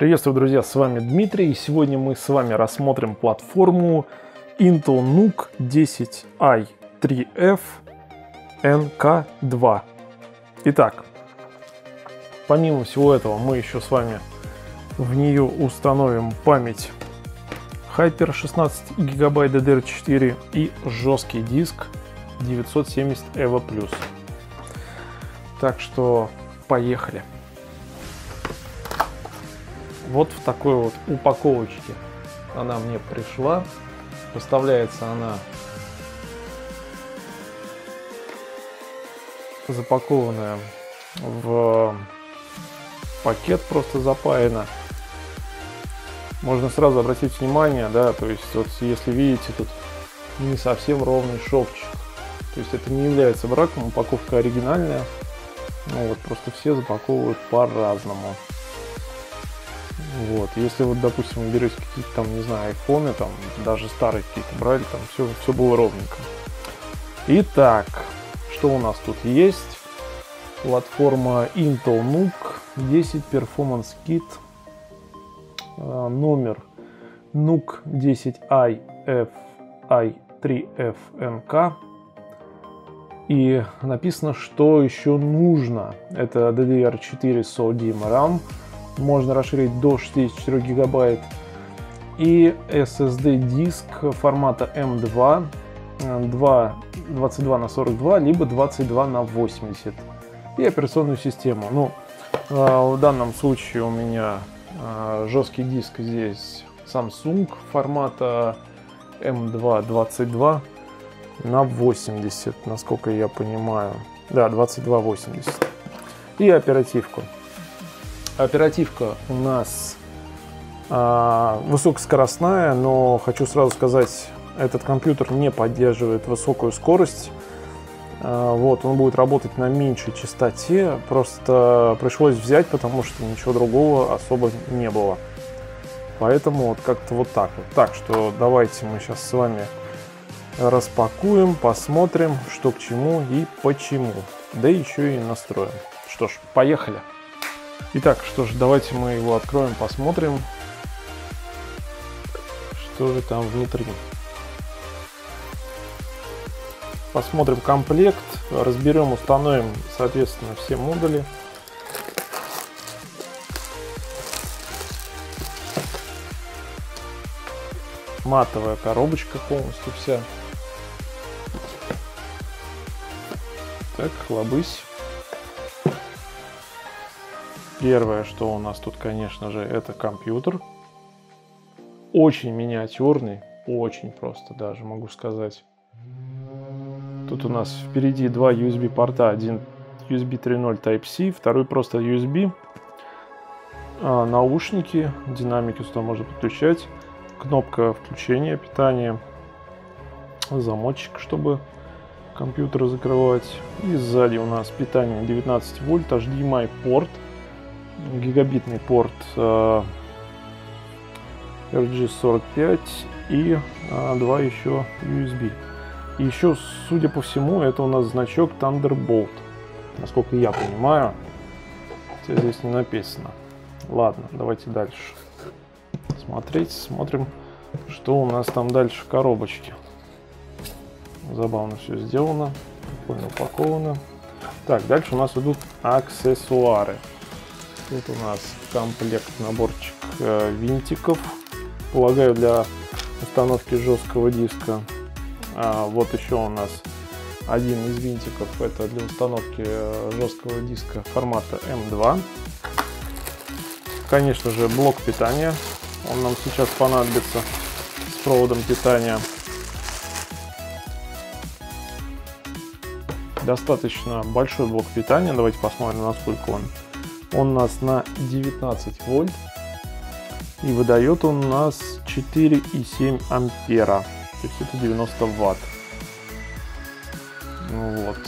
Приветствую, друзья, с вами Дмитрий. И сегодня мы с вами рассмотрим платформу Intel NUC 10i3F NK2. Итак, помимо всего этого, мы еще с вами в нее установим память Hyper 16 гигабайт DDR4 и жесткий диск 970 EVO+. Так что поехали. Вот в такой вот упаковочке она мне пришла. Поставляется она запакованная в пакет, просто запаяна. Можно сразу обратить внимание, да, то есть вот если видите тут не совсем ровный шовчик. То есть это не является браком, упаковка оригинальная. Ну вот, просто все запаковывают по-разному. Вот, если вот, допустим, вы берете какие-то там, не знаю, айфоны, там, даже старые какие-то брали, там все, все было ровненько. Итак, что у нас тут есть? Платформа Intel NUC 10 Performance Kit, номер NUC 10i FI3FNK. И написано, что еще нужно. Это DDR4 SO-DIMM RAM, можно расширить до 64 гигабайт. И SSD диск формата M2 2, 22 на 42, либо 22 на 80. И операционную систему. Ну, а, в данном случае у меня а, жесткий диск здесь Samsung формата M2 22 на 80, насколько я понимаю. Да, 2280. И оперативку. Оперативка у нас а, высокоскоростная, но хочу сразу сказать, этот компьютер не поддерживает высокую скорость. А, вот, он будет работать на меньшей частоте. Просто пришлось взять, потому что ничего другого особо не было. Поэтому вот как-то вот так вот. Так что давайте мы сейчас с вами распакуем, посмотрим, что к чему и почему. Да еще и настроим. Что ж, поехали. Итак, что ж, давайте мы его откроем, посмотрим, что же там внутри. Посмотрим комплект, разберем, установим, соответственно, все модули. Матовая коробочка полностью вся. Так, хлобысь. Первое, что у нас тут, конечно же, это компьютер. Очень миниатюрный, очень просто даже, могу сказать. Тут у нас впереди два USB порта, один USB 3.0 Type-C, второй просто USB. А, наушники, динамики сюда можно подключать. Кнопка включения питания. Замочек, чтобы компьютер закрывать. И сзади у нас питание 19 вольт, HDMI порт гигабитный порт э, RG45 и э, два еще USB. И еще, судя по всему, это у нас значок Thunderbolt. Насколько я понимаю, здесь не написано. Ладно, давайте дальше смотреть. Смотрим, что у нас там дальше в коробочке. Забавно все сделано, прикольно упаковано. Так, дальше у нас идут аксессуары. Тут у нас комплект, наборчик э, винтиков. Полагаю, для установки жесткого диска. А, вот еще у нас один из винтиков. Это для установки э, жесткого диска формата M2. Конечно же, блок питания. Он нам сейчас понадобится с проводом питания. Достаточно большой блок питания. Давайте посмотрим, насколько он он у нас на 19 вольт. И выдает он у нас 4,7 ампера. То есть это 90 ватт. Ну вот.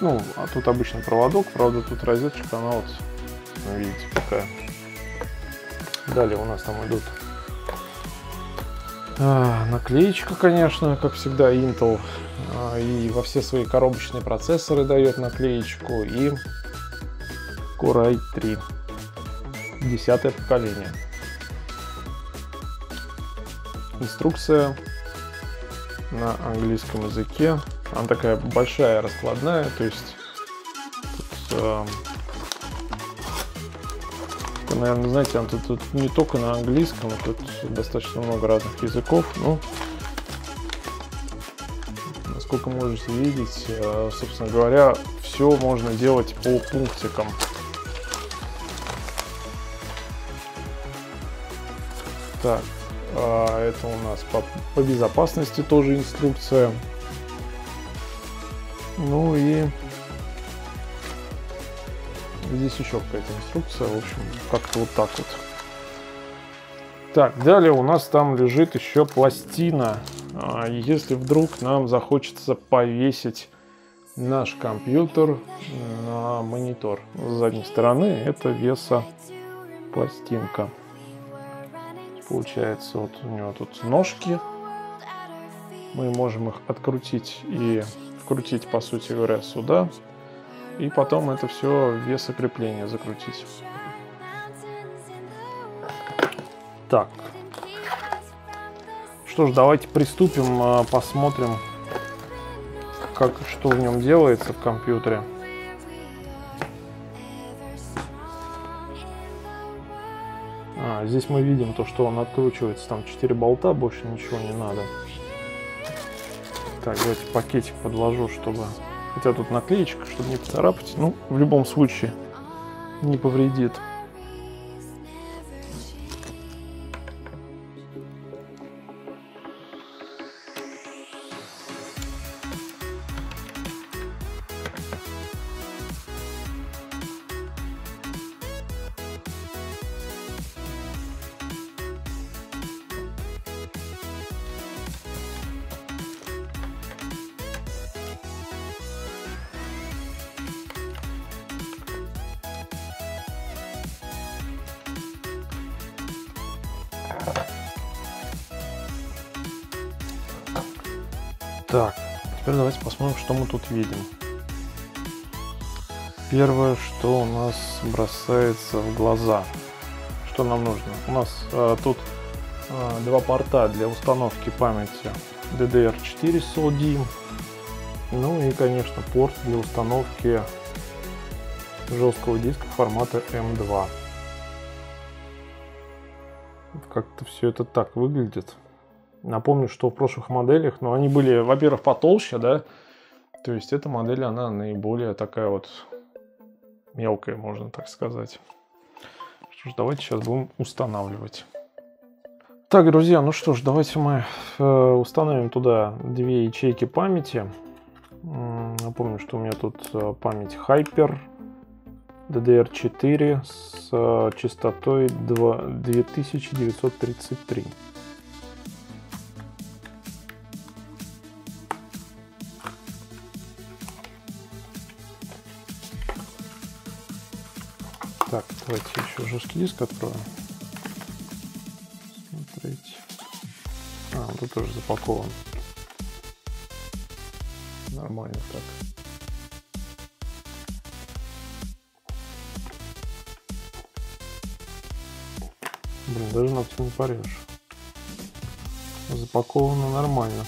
Ну, а тут обычный проводок. Правда, тут розеточка, она вот, видите, какая. Далее у нас там идут а, наклеечка, конечно, как всегда, Intel. А, и во все свои коробочные процессоры дает наклеечку. И Core i3. десятое поколение. Инструкция на английском языке. Она такая большая, раскладная, то есть тут, э, наверное, знаете, она тут, тут не только на английском, тут достаточно много разных языков, но насколько можете видеть, э, собственно говоря, все можно делать по пунктикам. Так, это у нас по, по безопасности тоже инструкция. Ну и здесь еще какая-то инструкция. В общем, как-то вот так вот. Так, далее у нас там лежит еще пластина. А, если вдруг нам захочется повесить наш компьютер на монитор с задней стороны, это веса пластинка. Получается, вот у него тут ножки. Мы можем их открутить и вкрутить, по сути говоря, сюда. И потом это все весокрепление закрутить. Так. Что ж, давайте приступим, а, посмотрим, как, что в нем делается в компьютере. А, здесь мы видим то, что он откручивается. Там 4 болта, больше ничего не надо. Так, давайте пакетик подложу, чтобы... Хотя тут наклеечка, чтобы не поцарапать. Ну, в любом случае, не повредит. Так, теперь давайте посмотрим, что мы тут видим. Первое, что у нас бросается в глаза. Что нам нужно? У нас э, тут э, два порта для установки памяти DDR4 SODIMM. Ну и, конечно, порт для установки жесткого диска формата M2. Как-то все это так выглядит. Напомню, что в прошлых моделях, ну, они были, во-первых, потолще, да, то есть эта модель, она наиболее такая вот мелкая, можно так сказать. Что ж, давайте сейчас будем устанавливать. Так, друзья, ну что ж, давайте мы э, установим туда две ячейки памяти. Напомню, что у меня тут э, память Hyper DDR4 с э, частотой 2, 2933. Еще жесткий диск откроем. Смотрите. А, он тут тоже запакован. Нормально так. Блин, даже ногти не порежешь. Запаковано нормально.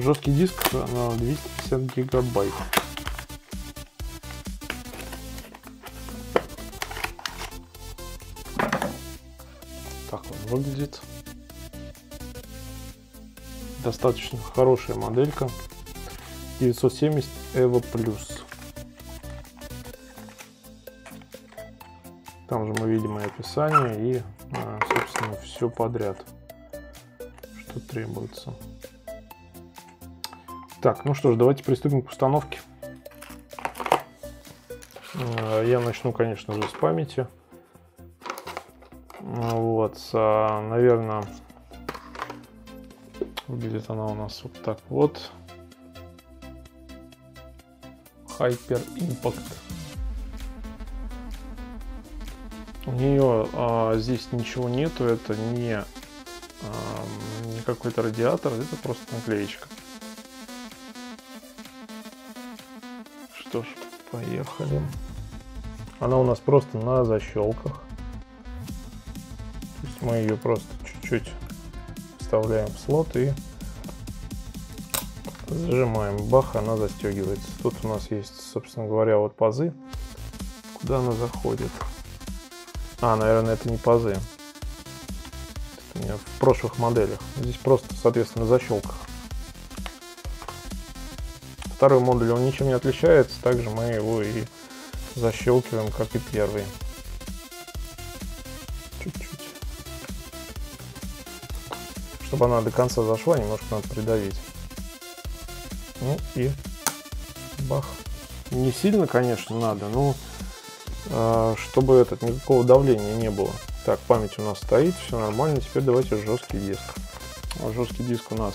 Жесткий диск на 250 гигабайт. Так он выглядит. Достаточно хорошая моделька. 970 Evo Plus. Там же мы видим и описание, и, а, собственно, все подряд, что требуется. Так, ну что ж, давайте приступим к установке. Э, я начну, конечно же, с памяти. Вот, наверное, выглядит она у нас вот так вот. Hyper Impact. У нее а, здесь ничего нету, это не, а, не какой-то радиатор, это просто наклеечка. Что ж, поехали. Она у нас просто на защелках. То есть мы ее просто чуть-чуть вставляем в слот и зажимаем. Бах, она застегивается. Тут у нас есть, собственно говоря, вот пазы. Куда она заходит? А, наверное, это не пазы. Это у меня в прошлых моделях. Здесь просто, соответственно, защелка. Второй модуль, он ничем не отличается. Также мы его и защелкиваем, как и первый. Чуть-чуть. Чтобы она до конца зашла, немножко надо придавить. Ну и бах. Не сильно, конечно, надо, но э, чтобы этот никакого давления не было. Так, память у нас стоит, все нормально. Теперь давайте жесткий диск. А жесткий диск у нас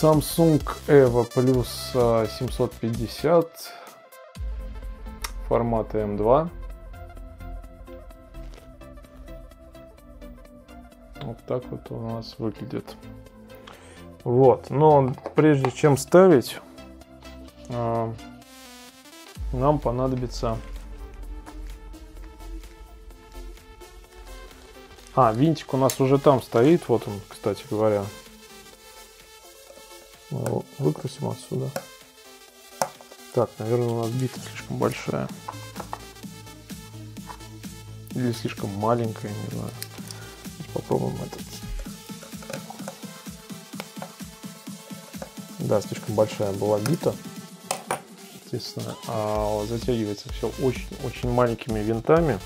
Samsung Evo Plus 750 формата M2. Вот так вот у нас выглядит. Вот, но прежде чем ставить, а, нам понадобится... А, винтик у нас уже там стоит, вот он, кстати говоря. Мы его выкрутим отсюда. Так, наверное, у нас бита слишком большая. Или слишком маленькая, не знаю. Попробуем этот Да, слишком большая была бита. Естественно, а затягивается все очень-очень маленькими винтами.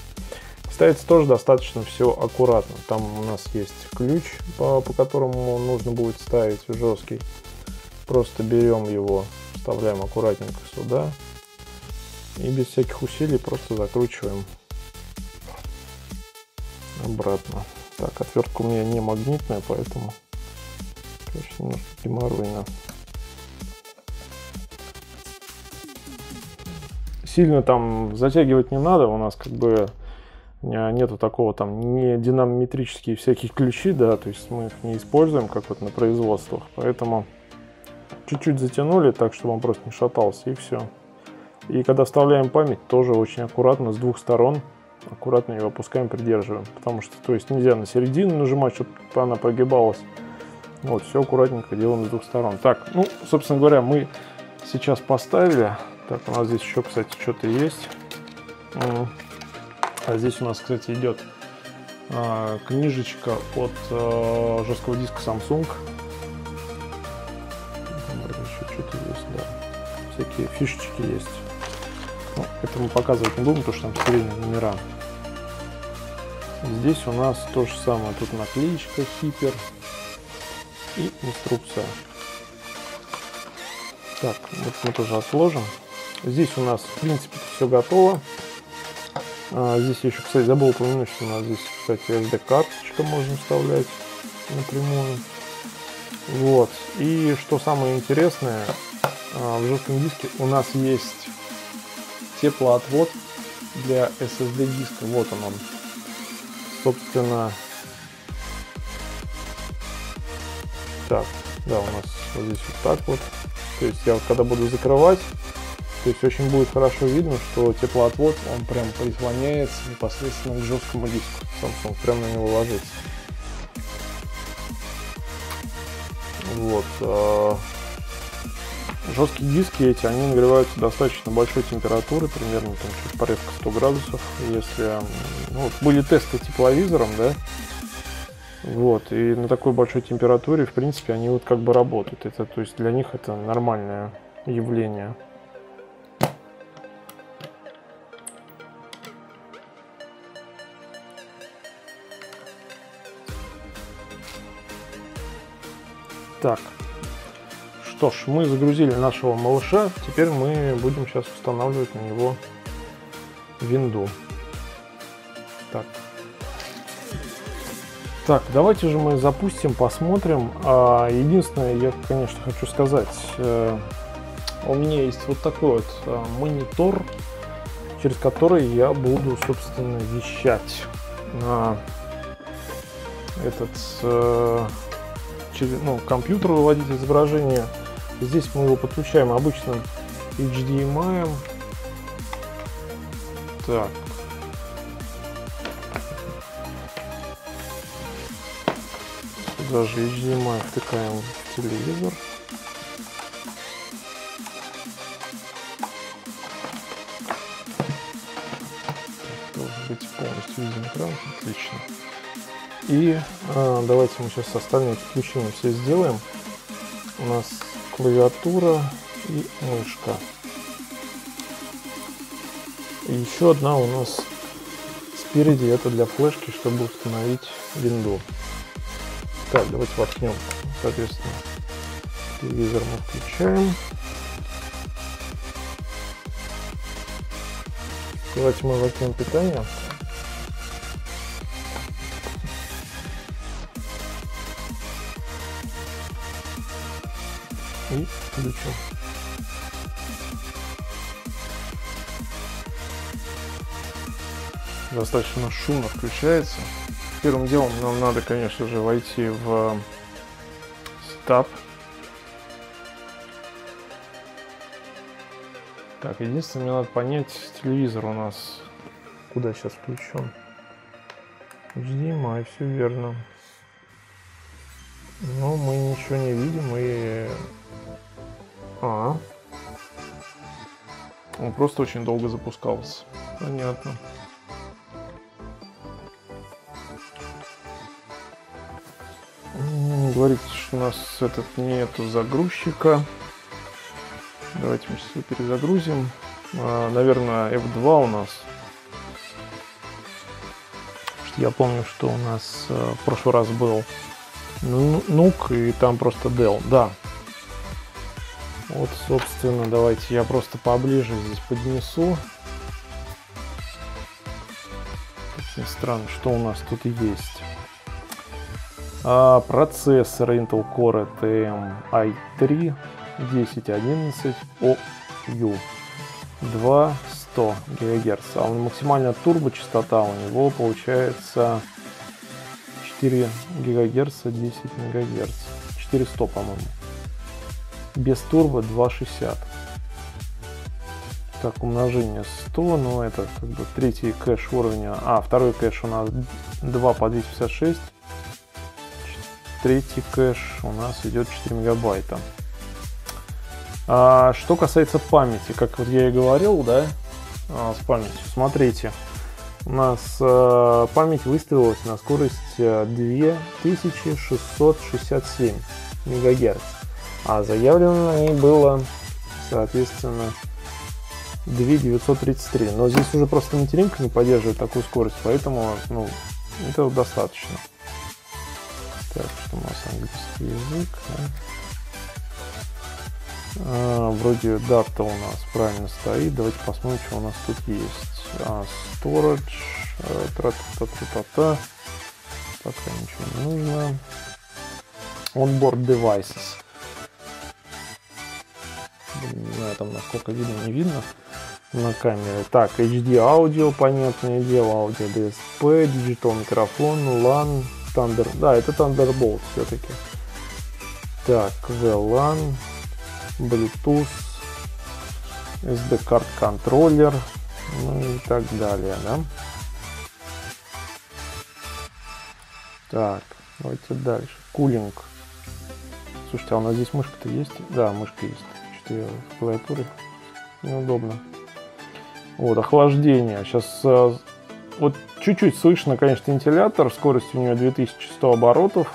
Ставится тоже достаточно все аккуратно. Там у нас есть ключ, по, по которому нужно будет ставить жесткий. Просто берем его, вставляем аккуратненько сюда. И без всяких усилий просто закручиваем обратно. Так, отвертка у меня не магнитная, поэтому, конечно, немножко геморройно. сильно там затягивать не надо, у нас как бы нету такого там не динамометрические всякие ключи, да, то есть мы их не используем, как вот на производствах, поэтому чуть-чуть затянули так, чтобы он просто не шатался и все. И когда вставляем память, тоже очень аккуратно с двух сторон, аккуратно ее опускаем, придерживаем, потому что, то есть нельзя на середину нажимать, чтобы она прогибалась. Вот, все аккуратненько делаем с двух сторон. Так, ну, собственно говоря, мы сейчас поставили, так, у нас здесь еще, кстати, что-то есть. А здесь у нас, кстати, идет а, книжечка от а, жесткого диска Samsung. Всякие фишечки есть. Ну, это мы показывать не будем, потому что там серийные номера. Здесь у нас то же самое. Тут наклеечка хипер и инструкция. Так, вот мы тоже отложим. Здесь у нас, в принципе, все готово. А, здесь еще, кстати, забыл упомянуть, что у нас здесь, кстати, SD-карточка можно вставлять напрямую. Вот. И что самое интересное, в жестком диске у нас есть теплоотвод для SSD диска. Вот он он. Собственно, так, да, у нас вот здесь вот так вот. То есть я вот когда буду закрывать, то есть очень будет хорошо видно, что теплоотвод, он прям прислоняется непосредственно к жесткому диску. Samsung прям на него ложится. Вот. Жесткие диски эти, они нагреваются достаточно большой температуры, примерно там чуть порядка 100 градусов. Если ну, вот, были тесты тепловизором, да, вот, и на такой большой температуре, в принципе, они вот как бы работают. Это, то есть для них это нормальное явление. Так, что ж, мы загрузили нашего малыша, теперь мы будем сейчас устанавливать на него винду. Так. Так, давайте же мы запустим, посмотрим. А, единственное, я, конечно, хочу сказать, э, у меня есть вот такой вот э, монитор, через который я буду, собственно, вещать на этот э, ну, компьютер выводить изображение. Здесь мы его подключаем обычным HDMI. Так. Сюда же HDMI втыкаем в телевизор. Должен быть полностью виден экран. Отлично. И э, давайте мы сейчас остальные подключения все сделаем. У нас клавиатура и мышка. И еще одна у нас спереди, это для флешки, чтобы установить винду. Так, давайте воткнем, соответственно, телевизор мы включаем. Давайте мы воткнем питание. И включим. достаточно шумно включается. Первым делом нам надо, конечно же, войти в стаб. Так, единственное, мне надо понять, телевизор у нас куда сейчас включен. HDMI, все верно. Но мы ничего не видим и... А, он просто очень долго запускался. Понятно. говорится, что у нас этот нету загрузчика. Давайте мы сейчас его перезагрузим. А, наверное, F2 у нас. Я помню, что у нас а, в прошлый раз был нук и там просто Dell. Да. Вот, собственно, давайте я просто поближе здесь поднесу. Очень странно, что у нас тут есть. А, процессор Intel Core ATM i3 1011 OU 2100 ГГц. А максимальная турбочастота у него получается 4 ГГц 10 МГц. 400, по-моему. Без турбо 260. Так, умножение 100, но ну, это как бы третий кэш уровня. А, второй кэш у нас 2 по 256 третий кэш у нас идет 4 мегабайта. А, что касается памяти, как вот я и говорил, да, а, с памятью, смотрите, у нас а, память выставилась на скорость 2667 мегагерц, а заявлено на ней было, соответственно, 2933. Но здесь уже просто материнка не поддерживает такую скорость, поэтому ну, этого достаточно. Так, что у нас английский язык. Да? А, вроде дата у нас правильно стоит. Давайте посмотрим, что у нас тут есть. А, storage. А, тра-та-та-та-та. Пока ничего не нужно. Onboard devices. Не знаю, там насколько видно, не видно на камере. Так, HD аудио, понятное дело, аудио DSP, digital микрофон, LAN, Thunder... Да, это Thunderbolt все-таки. Так, VLAN, Bluetooth, SD-карт контроллер, ну и так далее, да? Так, давайте дальше. Кулинг. Слушайте, а у нас здесь мышка-то есть? Да, мышка есть. В клавиатуре неудобно. Вот, охлаждение. Сейчас э, вот чуть-чуть слышно, конечно, вентилятор. Скорость у него 2100 оборотов.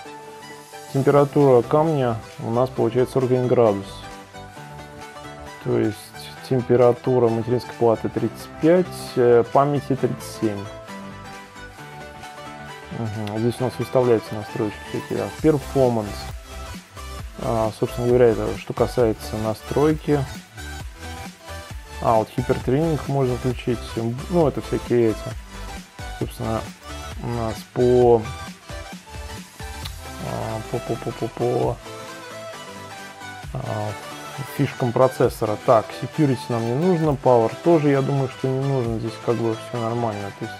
Температура камня у нас получается 41 градус. То есть температура материнской платы 35, э, памяти 37. Угу. Здесь у нас выставляются настройки всякие. Performance. А, собственно говоря, это что касается настройки. А, вот хипертренинг можно включить. Ну, это всякие эти собственно, у нас по а, по по по по, по а, фишкам процессора. Так, security нам не нужно, power тоже, я думаю, что не нужно. Здесь как бы все нормально. То есть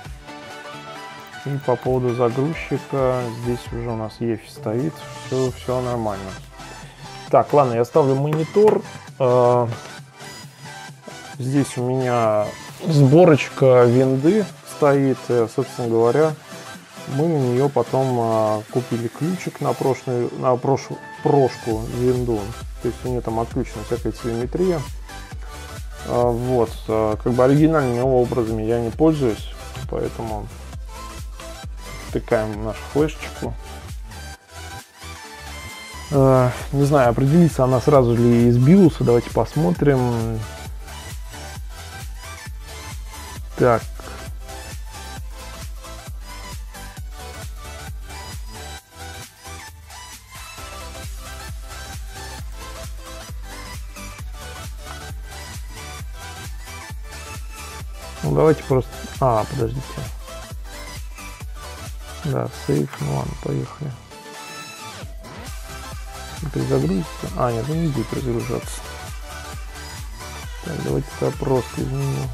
и по поводу загрузчика, здесь уже у нас EFI стоит, все, все нормально. Так, ладно, я ставлю монитор. А, Здесь у меня сборочка винды стоит, э, собственно говоря. Мы на нее потом а, купили ключик на прошлую, на прошлую, прошку винду. То есть у нее там отключена всякая телеметрия. Вот, как бы оригинальными образами я не пользуюсь, поэтому втыкаем нашу флешечку. А, не знаю, определится она сразу ли из биоса, давайте посмотрим. Так, Ну давайте просто... А, подождите. Да, сейф, ну ладно, поехали. Перезагрузится. А, нет, он не будет перезагружаться. Так, давайте тогда просто изменим.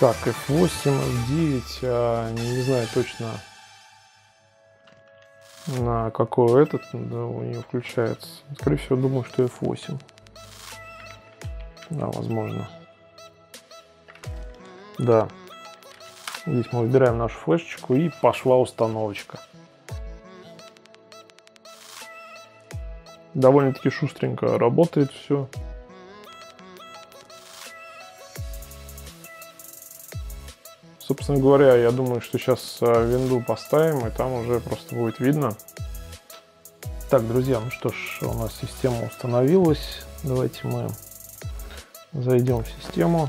Так, F8, F9, а, не знаю точно на какой этот да, у нее включается. Скорее всего, думаю, что F8. Да, возможно. Да. Здесь мы выбираем нашу флешечку и пошла установочка. Довольно-таки шустренько работает все. Собственно говоря, я думаю, что сейчас э, винду поставим, и там уже просто будет видно. Так, друзья, ну что ж, у нас система установилась. Давайте мы зайдем в систему.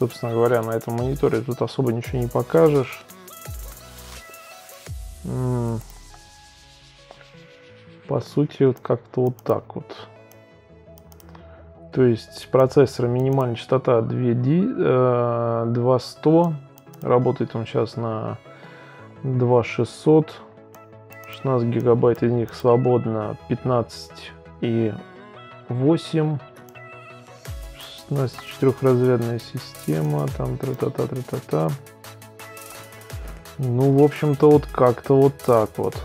Собственно говоря, на этом мониторе тут особо ничего не покажешь. По сути, вот как-то вот так вот. То есть процессор минимальная частота 2D, 2100. Э, Работает он сейчас на 2600. 16 гигабайт из них свободно 15 и 8. 16 четырехразрядная система. Там тра-та-та, тра-та-та. Ну, в общем-то, вот как-то вот так вот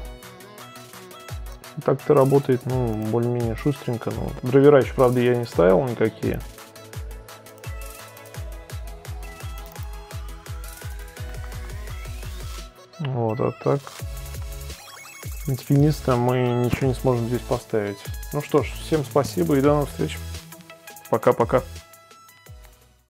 так-то работает, ну, более-менее шустренько. Ну, драйвера еще, правда, я не ставил никакие. Вот, а так... Единственное, мы ничего не сможем здесь поставить. Ну что ж, всем спасибо и до новых встреч. Пока-пока.